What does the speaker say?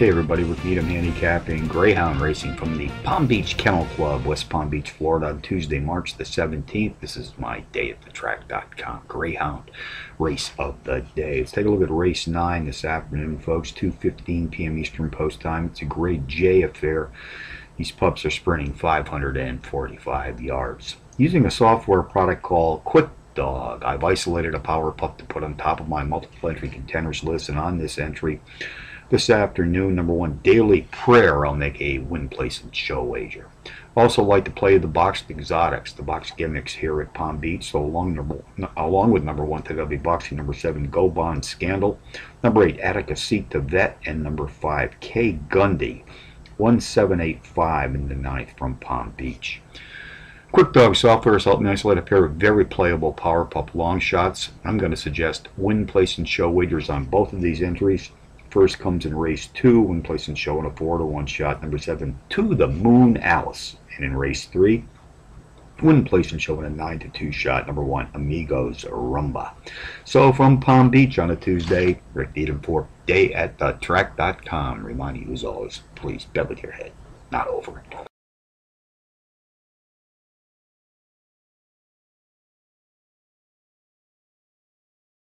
Hey everybody, with Needham Handicapping Greyhound Racing from the Palm Beach Kennel Club, West Palm Beach, Florida, on Tuesday, March the 17th. This is my day at the track.com Greyhound race of the day. Let's take a look at race 9 this afternoon, folks, 2.15 p.m. Eastern Post Time. It's a grade J affair. These pups are sprinting 545 yards. Using a software product called Quick Dog, I've isolated a power pup to put on top of my multiple entry contenders list, and on this entry, this afternoon, number one, Daily Prayer. I'll make a win, place, and show wager. Also like to play the boxed exotics, the box gimmicks here at Palm Beach. So along number along with number one, that'll be Boxing, number seven, Go Bond Scandal, number eight, Attica Seat to Vet, and number five, K Gundy, one seven eight five in the ninth from Palm Beach. QuickDog software has helped me isolate a pair of very playable Power Pup long shots. I'm going to suggest win, place, and show wagers on both of these entries. First comes in race two when placing show in a four to one shot. Number seven, to the moon, Alice. And in race three, when placing show in a nine to two shot. Number one, Amigos Rumba. So from Palm Beach on a Tuesday, Rick Needham for day at the track.com. Reminding you as always, please bet with your head, not over.